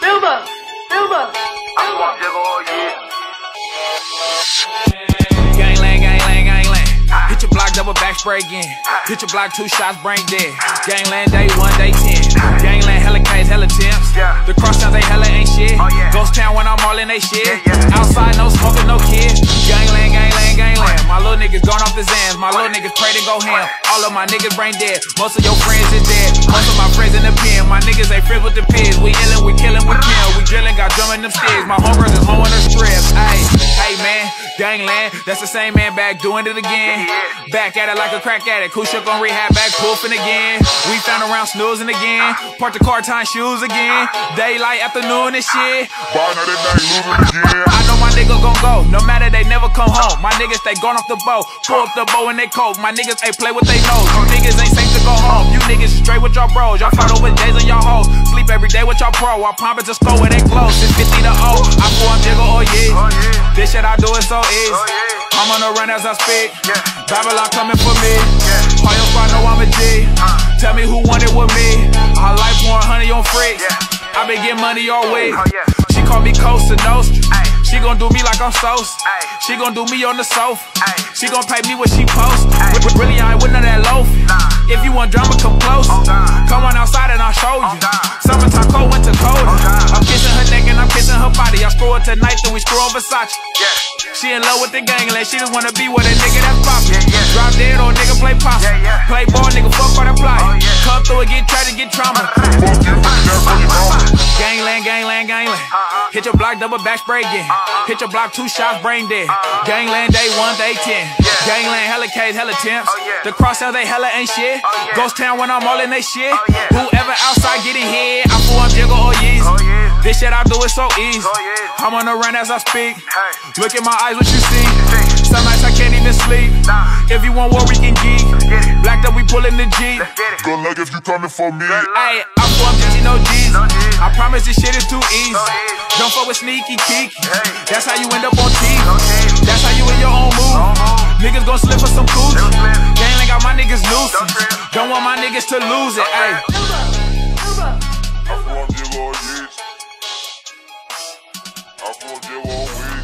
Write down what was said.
Bilbo! Spray again. Hit your block, two shots, brain dead. Gangland day one, day ten. Gangland hella case, hella temps. The cross towns ain't hella ain't shit. Oh, Ghost town when I'm all in they shit. Outside, no smoking, no kid. Gangland, gangland, gangland. My little niggas gone off the Xans. My little niggas pray to go ham. All of my niggas brain dead. Most of your friends is dead. Most of my friends in the pen. My niggas ain't friends with the pigs. We illin', we killin', we kill. We drillin', got drumming them sticks. My homegirls is hoeing the strips. Hey, hey man, gangland. That's the same man back doing it again. Back at it like a crack addict. Who shook on rehab, back poofing again. We found around snoozing again. Part the car time shoes again. Daylight, afternoon and shit. Ball night at night, losing again. I know my nigga gon' go, no matter they never come home. My niggas they gone off the boat, pull up the bow and they coat. My niggas ain't play what they know. You niggas ain't safe to go home. You niggas straight with your bros. Y'all fight over days on your hoes. Sleep every day with your pro. I promise to score where they close. It's 50 is so easy. I'm on the run as I speak. Babylon coming for me. All your squad know I'm a G. Tell me who want it with me. I like more honey on freaks. I been getting money all week. She call me Cosa Nostra. She gon' do me like I'm sauce. She gon' do me on the sofa. She gon' pay me what she post. Re- Really, I ain't with none of that loaf. If you want drama, come close. Come on outside and I'll show you. Summertime cold, winter cold. I'm kissing her neck and I'm kissing her screw her tonight, then we screw on Versace. She in love with the gangland. She just wanna be with a nigga that's poppin'. Drop dead or nigga play possum. Play ball, nigga fuck or apply. Oh, Come through and get tried to get trauma. Fuck you, that fucking mama. Gangland, gangland, gangland. Uh-huh. Hit your block, double back spray again. Uh-huh. Hit your block, two shots, brain dead. Uh-huh. Gangland, day one, day ten. Gangland, hella K's, hella temps. Oh, the cross they hella ain't shit. Oh, Ghost town when I'm all in they shit. Whoever outside getting hit, I fool, I'm jiggle or yeast. This shit I do is so easy. I'm on the run as I speak. Look in my eyes, what you see? Some nights I can't even sleep. If you want war, we can geek. Blacked up, we pullin' the Jeep. Good luck if you coming for me. Hey, I'm from Gigi, no G's. I promise this shit is too easy. Don't fuck with sneaky kiki. That's how you end up on TV. That's how you in your own mood. Niggas gon' slip for some coochie. Gang got my niggas loose. Don't want my niggas to lose it. Hey, I form jiggle or